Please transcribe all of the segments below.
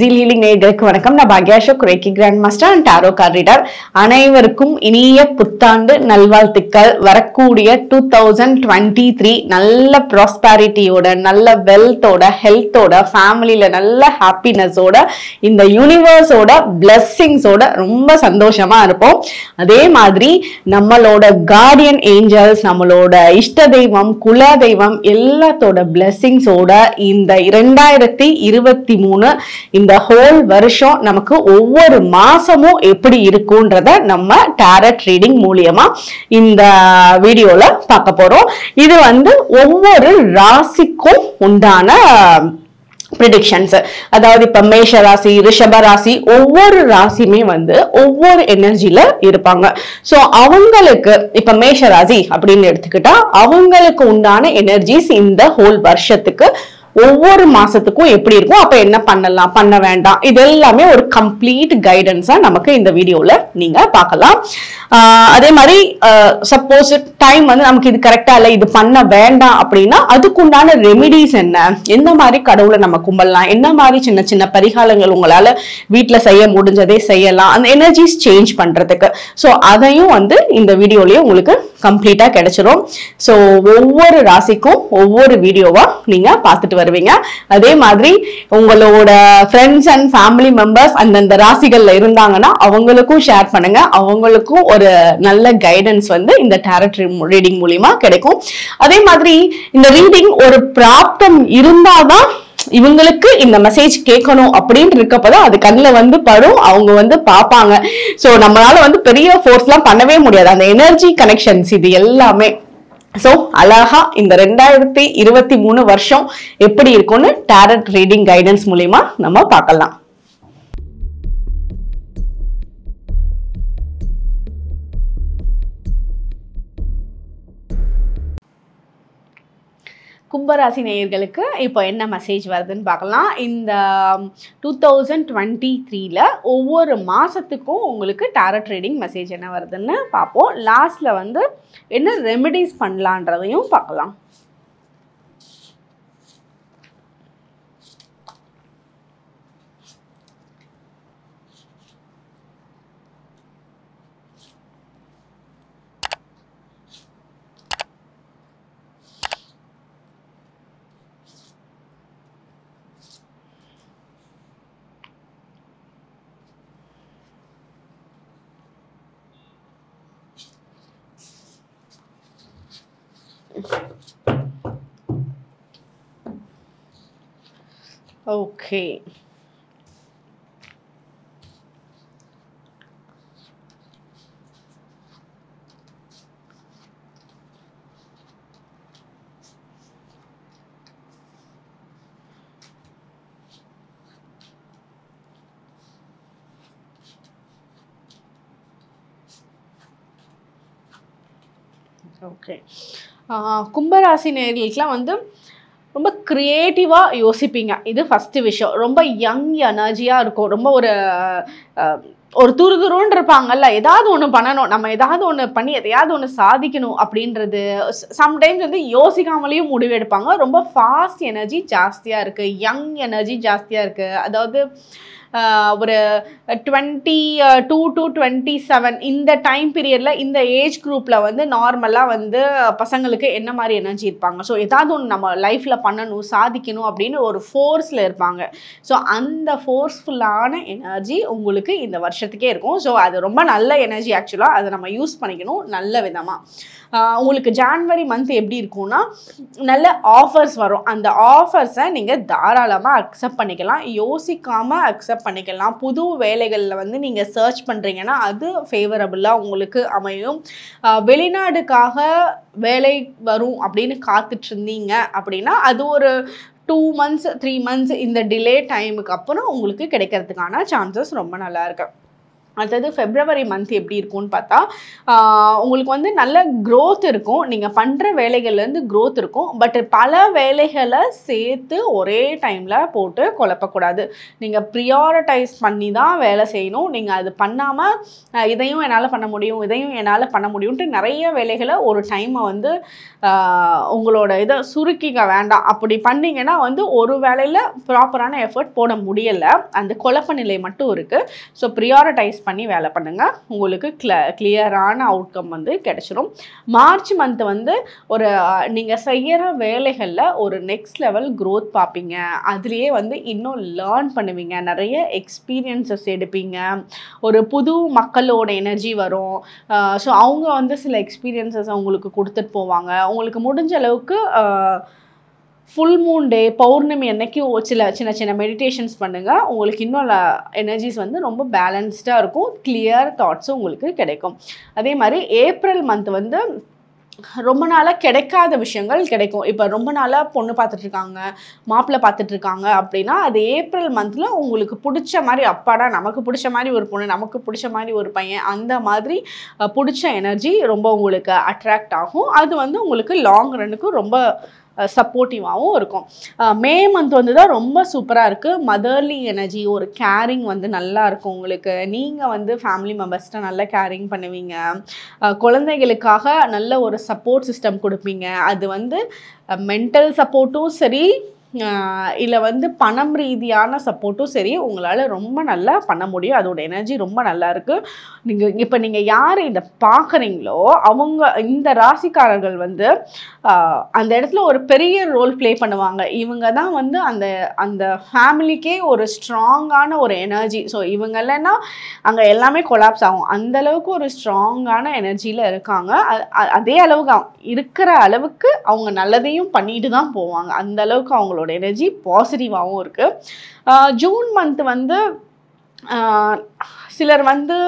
Zeal healing நேர்களுக்கு வணக்கம். நான் Bhagya Ashok reiki grand master and tarot card reader அனைவருக்கும் இனிய புத்தாண்டு நல்வாழ்த்துக்கள். வரக்கூடிய டூ தௌசண்ட் டுவெண்ட்டி த்ரீ நல்ல ப்ராஸ்பாரிட்டியோட நல்ல வெல்த்தோட ஹெல்த்தோட ஃபேமிலியில நல்ல ஹாப்பினஸோட இந்த யூனிவர்ஸோட பிளெஸ்ஸிங்ஸோட ரொம்ப சந்தோஷமா இருப்போம். அதே மாதிரி நம்மளோட கார்டியன் ஏஞ்சல்ஸ் நம்மளோட இஷ்ட தெய்வம் குல தெய்வம் எல்லாத்தோட பிளெஸ்ஸிங்ஸோட இந்த இரண்டாயிரத்தி இருபத்தி மூணு இந்த ஹோல் வருஷம் நமக்கு ஒவ்வொரு மாசமும் எப்படி இருக்குன்றத நம்ம டேரட் ரீடிங் மூலியமா இந்த வீடியோல பார்க்க போறோம். இது வந்து ஒவ்வொரு ராசிக்கும் உண்டான ப்ரிடிக்ஷன்ஸ் அதாவது இப்போ மேஷ ராசி ரிஷப ராசி ஒவ்வொரு ராசியுமே வந்து ஒவ்வொரு எனர்ஜியில் இருப்பாங்க. ஸோ அவங்களுக்கு இப்போ மேஷ ராசி அப்படின்னு எடுத்துக்கிட்டா அவங்களுக்கு உண்டான எனர்ஜிஸ் இந்த ஹோல் வருஷத்துக்கு ஒவ்வொரு மாசத்துக்கும் எப்படி இருக்கும் அப்ப என்ன பண்ணலாம் பண்ண வேண்டாம். இது எல்லாமே ஒரு கம்ப்ளீட் கைடன்ஸா நமக்கு இந்த வீடியோல நீங்க பார்க்கலாம். அதே மாதிரி சப்போஸ் டைம் வந்து நமக்கு இது கரெக்டா இல்லை இது பண்ண வேண்டாம் அப்படின்னா அதுக்குண்டான ரெமிடிஸ் என்ன? எந்த மாதிரி கடவுளை நம்ம கும்பிடலாம்? என்ன மாதிரி சின்ன சின்ன பரிகாரங்கள் உங்களால வீட்டுல செய்ய முடிஞ்சதே செய்யலாம்? அந்த எனர்ஜிஸ் சேஞ்ச் பண்றதுக்கு. ஸோ அதையும் வந்து இந்த வீடியோலயே உங்களுக்கு கம்ப்ளீட்டா கிடைச்சிரும். ஸோ ஒவ்வொரு ராசிக்கும் ஒவ்வொரு வீடியோவா நீங்க பார்த்துட்டு வருவீங்க. அதே மாதிரி உங்களோட ஃப்ரெண்ட்ஸ் அண்ட் ஃபேமிலி மெம்பர்ஸ் அந்தந்த ராசிகள்ல இருந்தாங்கன்னா அவங்களுக்கும் ஷேர் பண்ணுங்க. அவங்களுக்கும் ஒரு நல்ல கைடன்ஸ் வந்து இந்த டேரட் ரீடிங் மூலியமா கிடைக்கும். அதே மாதிரி இந்த ரீடிங் ஒரு பிராப்தம் இருந்தாதான் இவங்களுக்கு இந்த மெசேஜ் கேட்கணும் அப்படின்னு இருக்கப்பதான் அது கண்ணில் வந்து படும். அவங்க வந்து பார்ப்பாங்க. ஸோ நம்மளால வந்து பெரிய ஃபோர்ஸ்லாம் பண்ணவே முடியாது. அந்த எனர்ஜி கனெக்ஷன்ஸ் இது எல்லாமே. ஸோ அழகா இந்த ரெண்டாயிரத்தி இருபத்தி மூணு வருஷம் எப்படி இருக்கும்னு டேரட் ரீடிங் கைடன்ஸ் மூலியமா நம்ம பார்க்கலாம். கும்பராசி நேயர்களுக்கு இப்போ என்ன மெசேஜ் வருதுன்னு பார்க்கலாம். இந்த டூ தௌசண்ட் டுவெண்ட்டி த்ரீல ஒவ்வொரு மாதத்துக்கும் உங்களுக்கு டேரட் ட்ரேடிங் மெசேஜ் என்ன வருதுன்னு பார்ப்போம். லாஸ்ட்டில் வந்து என்ன ரெமெடிஸ் பண்ணலான்றதையும் பார்க்கலாம். ஓகே ஓகே கும்பராசி நேர்களுக்கெலாம் வந்து ரொம்ப க்ரியேட்டிவாக யோசிப்பீங்க. இது ஃபஸ்ட்டு விஷயம். ரொம்ப யங் எனர்ஜியாக இருக்கும். ரொம்ப ஒரு ஒரு துரு துருன்னு இருப்பாங்கல்ல. ஏதாவது ஒன்று பண்ணணும். நம்ம ஏதாவது ஒன்று பண்ணி எதையாவது ஒன்று சாதிக்கணும் அப்படின்றது சம்டைம்ஸ் வந்து யோசிக்காமலேயும் முடிவெடுப்பாங்க ரொம்ப ஃபாஸ்ட் எனர்ஜி ஜாஸ்தியாக இருக்குது யங் எனர்ஜி ஜாஸ்தியாக இருக்குது அதாவது ஒரு twenty two to twenty seven இந்த டைம் பீரியடில் இந்த ஏஜ் குரூப்பில் வந்து நார்மலாக வந்து பசங்களுக்கு என்ன மாதிரி எனர்ஜி இருப்பாங்க? ஸோ ஏதாவது ஒன்று நம்ம லைஃப்பில் பண்ணணும் சாதிக்கணும் அப்படின்னு ஒரு ஃபோர்ஸில் இருப்பாங்க. ஸோ அந்த ஃபோர்ஸ்ஃபுல்லான எனர்ஜி உங்களுக்கு இந்த வருஷத்துக்கே இருக்கும். ஸோ அது ரொம்ப நல்ல எனர்ஜி ஆக்சுவலாக அதை நம்ம யூஸ் பண்ணிக்கணும் நல்ல விதமாக உங்களுக்கு ஜான்வரி மந்த் எப்படி இருக்கும்னா நல்ல ஆஃபர்ஸ் வரும். அந்த ஆஃபர்ஸை நீங்கள் தாராளமாக அக்செப்ட் பண்ணிக்கலாம். யோசிக்காமல் அக்செப்ட் பண்ணிக்கலாம். புது வேலைகளில் வந்து நீங்கள் சர்ச் பண்ணுறீங்கன்னா அது ஃபேவரபுளாக உங்களுக்கு அமையும். வெளிநாடுக்காக வேலை வரும் அப்படின்னு காத்துட்டு இருந்தீங்க அப்படின்னா அது ஒரு டூ மந்த்ஸ் த்ரீ மந்த்ஸ் இந்த டிலே டைமுக்கு அப்புறம் உங்களுக்கு கிடைக்கிறதுக்கான சான்சஸ் ரொம்ப நல்லா இருக்கு. அடுத்தது ஃபெப்ரவரி மந்த் எப்படி இருக்கும்னு பார்த்தா உங்களுக்கு வந்து நல்ல க்ரோத் இருக்கும். நீங்கள் பண்ணுற வேலைகள்லேருந்து க்ரோத் இருக்கும். பட் பல வேலைகளை சேர்த்து ஒரே டைமில் போட்டு குழப்பக்கூடாது. நீங்கள் ப்ரியாரிட்டைஸ் பண்ணி தான் வேலை செய்யணும். நீங்கள் அது பண்ணாமல் இதையும் என்னால் பண்ண முடியும் இதையும் என்னால் பண்ண முடியும்ட்டு நிறைய வேலைகளை ஒரு டைமை வந்து உங்களோட இதை சுருக்கிக்க வேண்டாம். அப்படி பண்ணிங்கன்னா வந்து ஒரு வேலையில் ப்ராப்பரான எஃபர்ட் போட முடியலை. அந்த குழப்ப நிலை மட்டும் இருக்குது ஸோ ப்ரியாரிட்டைஸ் பண்ணி வேலை பண்ணுங்கள் உங்களுக்கு கிள கிளியரான அவுட்கம் வந்து கிடைச்சிரும். மார்ச் மந்த் வந்து ஒரு நீங்கள் செய்கிற வேலைகளில் ஒரு நெக்ஸ்ட் லெவல் க்ரோத் பார்ப்பீங்க அதுலேயே வந்து இன்னும் லேர்ன் பண்ணுவீங்க. நிறைய எக்ஸ்பீரியன்சஸ் எடுப்பீங்க. ஒரு புது மக்களோட எனர்ஜி வரும். ஸோ அவங்க வந்து சில எக்ஸ்பீரியன்சஸ் அவங்களுக்கு கொடுத்துட்டு போவாங்க. உங்களுக்கு முடிஞ்ச அளவுக்கு ஃபுல் மூன் டே பௌர்ணமி அன்னைக்கும் ஒரு சில சின்ன சின்ன மெடிடேஷன்ஸ் பண்ணுங்கள் உங்களுக்கு இன்னும் எனர்ஜிஸ் வந்து ரொம்ப பேலன்ஸ்டாக இருக்கும். கிளியர் தாட்ஸும் உங்களுக்கு கிடைக்கும். அதே மாதிரி ஏப்ரல் மந்த் வந்து ரொம்ப நாளாக கிடைக்காத விஷயங்கள் கிடைக்கும். இப்போ ரொம்ப நாளாக பொண்ணு பார்த்துட்ருக்காங்க மாப்பிள்ளை பார்த்துட்ருக்காங்க அப்படின்னா அது ஏப்ரல் மந்தில் உங்களுக்கு பிடிச்ச மாதிரி அப்பாடா நமக்கு பிடிச்ச மாதிரி ஒரு பொண்ணு நமக்கு பிடிச்ச மாதிரி ஒரு பையன் அந்த மாதிரி பிடிச்ச எனர்ஜி ரொம்ப உங்களுக்கு அட்ராக்ட் ஆகும். அது வந்து உங்களுக்கு லாங் ரன்னுக்கு ரொம்ப சப்போர்ட்டிவாகவும் இருக்கும். மே மந்த் வந்து தான் ரொம்ப சூப்பராக இருக்குது மதர்லி எனர்ஜி ஒரு கேரிங் வந்து நல்லா இருக்கும் உங்களுக்கு. நீங்கள் வந்து ஃபேமிலி மெம்பர்ஸ்ட்ட நல்லா கேரிங் பண்ணுவீங்க. குழந்தைகளுக்காக நல்ல ஒரு சப்போர்ட் சிஸ்டம் கொடுப்பீங்க. அது வந்து மென்டல் சப்போர்ட்டும் சரி இல்லை வந்து பணம் ரீதியான சப்போர்ட்டும் சரி உங்களால் ரொம்ப நல்லா பண்ண முடியும். அதோட எனர்ஜி ரொம்ப நல்லாருக்கு நீங்கள் இப்போ நீங்கள் யார் இதை பார்க்குறீங்களோ அவங்க இந்த ராசிக்காரர்கள் வந்து அந்த இடத்துல ஒரு பெரிய ரோல் ப்ளே பண்ணுவாங்க. இவங்க தான் வந்து அந்த அந்த ஃபேமிலிக்கே ஒரு ஸ்ட்ராங்கான ஒரு எனர்ஜி ஸோ இவங்க இல்லைன்னா அங்கே எல்லாமே கொலாப்ஸ் ஆகும். அந்த அளவுக்கு ஒரு ஸ்ட்ராங்கான எனர்ஜியில் இருக்காங்க. அதே அளவுக்கு இருக்கிற அளவுக்கு அவங்க நல்லதையும் பண்ணிட்டு தான் போவாங்க. அந்த அளவுக்கு அவங்களோட எனர்ஜி பாசிட்டிவாகவும் இருக்குது ஜூன் மந்த் வந்து சிலர் வந்து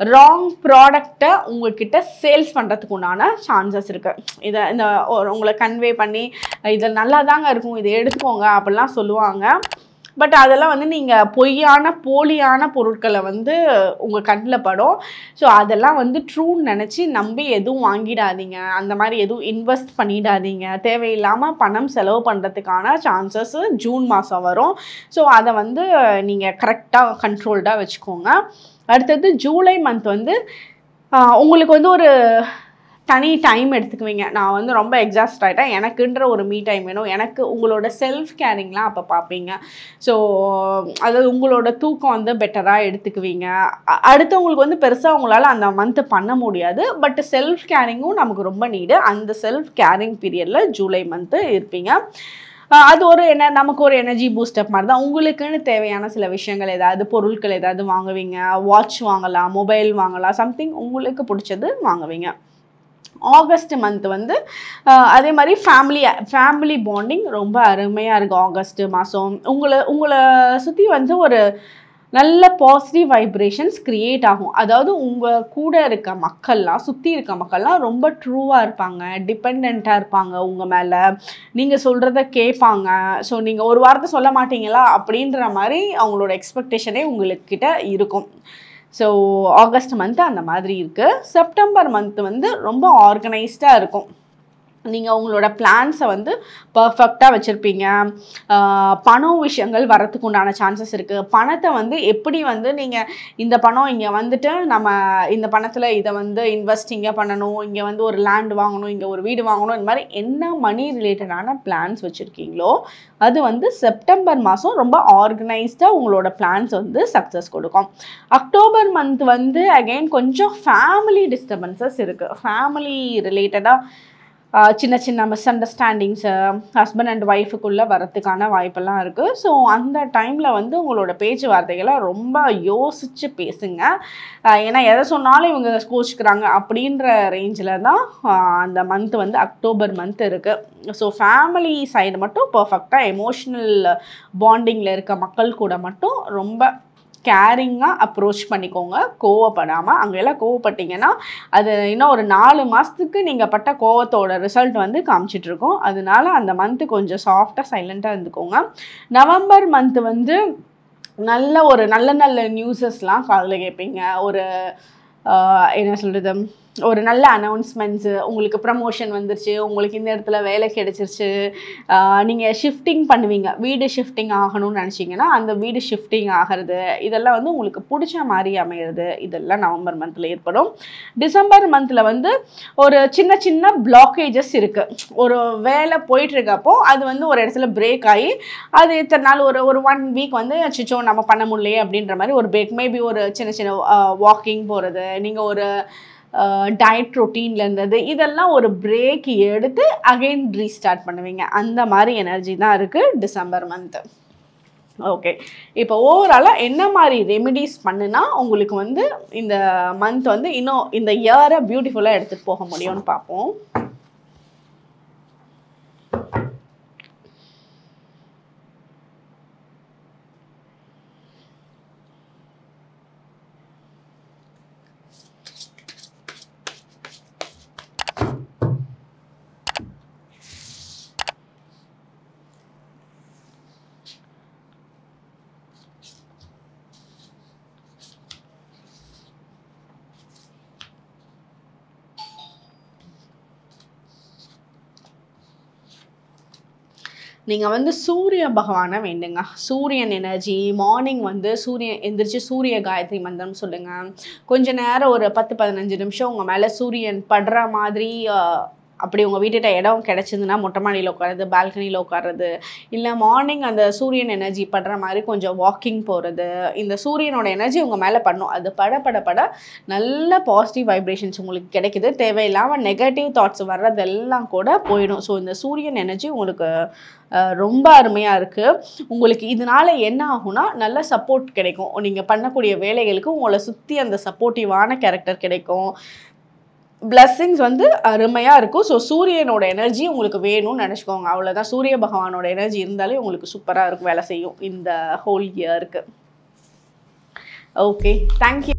ராங் ப்ராடக்டை உங்கள்கிட்ட சேல்ஸ் பண்ணுறதுக்கு உண்டான சான்சஸ் இருக்குது இதை இந்த உங்களை கன்வே பண்ணி இதில் நல்லா தாங்க இருக்கும் இதை எடுத்துக்கோங்க அப்படிலாம் சொல்லுவாங்க. பட் அதெல்லாம் வந்து நீங்கள் பொய்யான போலியான பொருட்களை வந்து உங்கள் கண்ணில் படும். ஸோ அதெல்லாம் வந்து ட்ரூன்னு நினச்சி நம்பி எதுவும் வாங்கிடாதீங்க. அந்த மாதிரி எதுவும் இன்வெஸ்ட் பண்ணிடாதீங்க. தேவையில்லாமல் பணம் செலவு பண்ணுறதுக்கான சான்சஸ் ஜூன் மாதம் வரும். ஸோ அதை வந்து நீங்கள் கரெக்டாக கண்ட்ரோல்டாக வச்சுக்கோங்க. அடுத்தது ஜூலை மந்த் வந்து உங்களுக்கு வந்து ஒரு தனி டைம் எடுத்துக்குவீங்க. நான் வந்து ரொம்ப எக்ஸாஸ்ட் ஆகிட்டேன் எனக்குன்ற ஒரு மீ டைம் வேணும். எனக்கு உங்களோட செல்ஃப் கேரிங்லாம் அப்போ பார்ப்பீங்க ஸோ அதாவது உங்களோட தூக்கம் வந்து பெட்டராக எடுத்துக்குவீங்க. அடுத்தவங்களுக்கு வந்து பெருசாக உங்களால் அந்த மந்த்து பண்ண முடியாது. பட் செல்ஃப் கேரிங்கும் நமக்கு ரொம்ப நீடு அந்த செல்ஃப் கேரிங் பீரியடில் ஜூலை மந்த்து இருப்பீங்க. அது ஒரு என்ன நமக்கு ஒரு எனர்ஜி பூஸ்டப் மாதிரி தான். உங்களுக்குன்னு தேவையான சில விஷயங்கள் ஏதாவது பொருட்கள் ஏதாவது வாங்குவீங்க. வாட்ச் வாங்கலாம் மொபைல் வாங்கலாம் சம்திங் உங்களுக்கு பிடிச்சது வாங்குவீங்க. ஆகஸ்ட் மந்த் வந்து அதே மாதிரி ஃபேமிலி ஃபேமிலி பாண்டிங் ரொம்ப அருமையாக இருக்கும் ஆகஸ்ட் மாதம் உங்களை உங்களை சுற்றி வந்து ஒரு நல்ல பாசிட்டிவ் வைப்ரேஷன்ஸ் க்ரியேட் ஆகும். அதாவது உங்கள் கூட இருக்க மக்கள்லாம் சுற்றி இருக்க மக்கள்லாம் ரொம்ப ட்ரூவாக இருப்பாங்க டிபெண்ட்டாக இருப்பாங்க உங்கள் மேலே. நீங்கள் சொல்கிறத கேட்பாங்க. ஸோ நீங்கள் ஒரு வாரத்தை சொல்ல மாட்டீங்களா? அப்படின்ற மாதிரி அவங்களோட எக்ஸ்பெக்டேஷனே உங்களுக்கிட்ட இருக்கும். ஸோ ஆகஸ்ட் மந்த்து அந்த மாதிரி இருக்குது செப்டம்பர் மந்த்து வந்து ரொம்ப ஆர்கனைஸ்டாக இருக்கும். நீங்கள் உங்களோட பிளான்ஸை வந்து பர்ஃபெக்டாக வச்சுருப்பீங்க. பணம் விஷயங்கள் வரத்துக்கு உண்டான சான்சஸ் இருக்குது பணத்தை வந்து எப்படி வந்து நீங்கள் இந்த பணம் இங்கே வந்துட்டு நம்ம இந்த பணத்தில் இதை வந்து இன்வெஸ்ட் இங்கே பண்ணணும் இங்கே வந்து ஒரு லேண்ட் வாங்கணும் இங்கே ஒரு வீடு வாங்கணும் இந்த மாதிரி என்ன மணி ரிலேட்டடான பிளான்ஸ் வச்சுருக்கீங்களோ அது வந்து செப்டம்பர் மாதம் ரொம்ப ஆர்கனைஸ்டாக உங்களோட பிளான்ஸ் வந்து சக்ஸஸ் கொடுக்கும். அக்டோபர் மந்த் வந்து அகைன் கொஞ்சம் ஃபேமிலி டிஸ்டர்பன்சஸ் இருக்குது ஃபேமிலி ரிலேட்டடாக சின்ன சின்ன மிஸ் அண்டர்ஸ்டாண்டிங்ஸு ஹஸ்பண்ட் அண்ட் ஒய்ஃபுக்குள்ளே வரத்துக்கான வாய்ப்பெல்லாம் இருக்குது ஸோ அந்த டைமில் வந்து உங்களோட பேச்சுவார்த்தைகளை ரொம்ப யோசித்து பேசுங்க. ஏன்னா எதை சொன்னாலும் இவங்க கோச்சிக்கிறாங்க அப்படின்ற ரேஞ்சில் தான் அந்த மந்த் வந்து அக்டோபர் மந்த் இருக்குது ஸோ ஃபேமிலி சைடு மட்டும் பர்ஃபெக்டாக எமோஷ்னல் பாண்டிங்கில் இருக்க மக்கள் கூட மட்டும் ரொம்ப கேரிங்காக அப்ரோச் பண்ணிக்கோங்க. கோவப்படாமல் அங்கெல்லாம் கோவப்பட்டீங்கன்னா அது இன்னும் ஒரு நாலு மாதத்துக்கு நீங்கள் பட்ட கோவத்தோட ரிசல்ட் வந்து காமிச்சிட்ருக்கோம். அதனால அந்த மந்த்து கொஞ்சம் சாஃப்டாக சைலண்ட்டாக இருந்துக்கோங்க. நவம்பர் மந்த் வந்து நல்ல ஒரு நல்ல நல்ல நியூஸஸ்லாம் காதில் கேட்பீங்க ஒரு என்ன சொல்கிறது ஒரு நல்ல அனௌன்ஸ்மெண்ட்ஸு உங்களுக்கு ப்ரமோஷன் வந்துருச்சு உங்களுக்கு இந்த இடத்துல வேலை கிடைச்சிருச்சு நீங்கள் ஷிஃப்டிங் பண்ணுவீங்க. வீடு ஷிஃப்டிங் ஆகணும்னு நினச்சிங்கன்னா அந்த வீடு ஷிஃப்டிங் ஆகிறது இதெல்லாம் வந்து உங்களுக்கு பிடிச்ச மாதிரி அமையிறது இதெல்லாம் நவம்பர் மந்தில் ஏற்படும். டிசம்பர் மந்தில் வந்து ஒரு சின்ன சின்ன பிளாக்கேஜஸ் இருக்குது ஒரு வேலை போயிட்டுருக்கப்போ அது வந்து ஒரு இடத்துல பிரேக் ஆகி அது இத்தனை நாள் ஒரு ஒரு ஒன் வீக் வந்து அச்சோ நம்ம பண்ண முடியலையே அப்படின்ற மாதிரி ஒரு பிரேக் மேபி ஒரு சின்ன சின்ன வாக்கிங் போகிறது நீங்கள் ஒரு டயட் ரொட்டீனில் இருந்தது. இதெல்லாம் ஒரு பிரேக் எடுத்து அகைன் ரீஸ்டார்ட் பண்ணுவீங்க. அந்த மாதிரி எனர்ஜி தான் இருக்குது டிசம்பர் மந்த்து ஓகே இப்போ ஓவராலாக என்ன மாதிரி ரெமிடிஸ் பண்ணுனா உங்களுக்கு வந்து இந்த மந்த் வந்து இன்னும் இந்த இயரை பியூட்டிஃபுல்லாக எடுத்துகிட்டு போக முடியும்னு பார்ப்போம். நீங்கள் வந்து சூரிய பகவானை வேண்டுங்க. சூரியன் எனர்ஜி மார்னிங் வந்து சூரியன் எந்திரிச்சு சூரிய காயத்ரி மந்திரம் சொல்லுங்கள் கொஞ்ச நேரம் ஒரு பத்து பதினஞ்சு நிமிஷம் உங்கள் மேலே சூரியன் படுற மாதிரி அப்படி உங்கள் வீட்டுகிட்ட இடம் கிடச்சிதுன்னா மொட்டை மாடியில் உட்காருறது பால்கனியில் உட்காருறது இல்லை மார்னிங் அந்த சூரியன் எனர்ஜி படுற மாதிரி கொஞ்சம் வாக்கிங் போகிறது இந்த சூரியனோட எனர்ஜி உங்கள் மேலே பண்ணும். அது பட பட பட நல்ல பாசிட்டிவ் வைப்ரேஷன்ஸ் உங்களுக்கு கிடைக்குது. தேவையில்லாமல் நெகட்டிவ் தாட்ஸ் வர்றதெல்லாம் கூட போயிடும். ஸோ இந்த சூரியன் எனர்ஜி உங்களுக்கு ரொம்ப அருமையாக இருக்குது உங்களுக்கு இதனால என்ன ஆகும்னா நல்ல சப்போர்ட் கிடைக்கும். நீங்கள் பண்ணக்கூடிய வேலைகளுக்கு உங்களை சுற்றி அந்த சப்போர்ட்டிவான கேரக்டர் கிடைக்கும். பிளஸ்ஸிங்ஸ் வந்து அருமையாக இருக்கும். ஸோ சூரியனோட எனர்ஜி உங்களுக்கு வேணும்னு நினச்சிக்கோங்க. அவ்வளோதான் சூரிய பகவானோட எனர்ஜி இருந்தாலே உங்களுக்கு சூப்பராக இருக்கும். வேலை செய்யும் இந்த ஹோல் இயருக்கு ஓகே தேங்க்யூ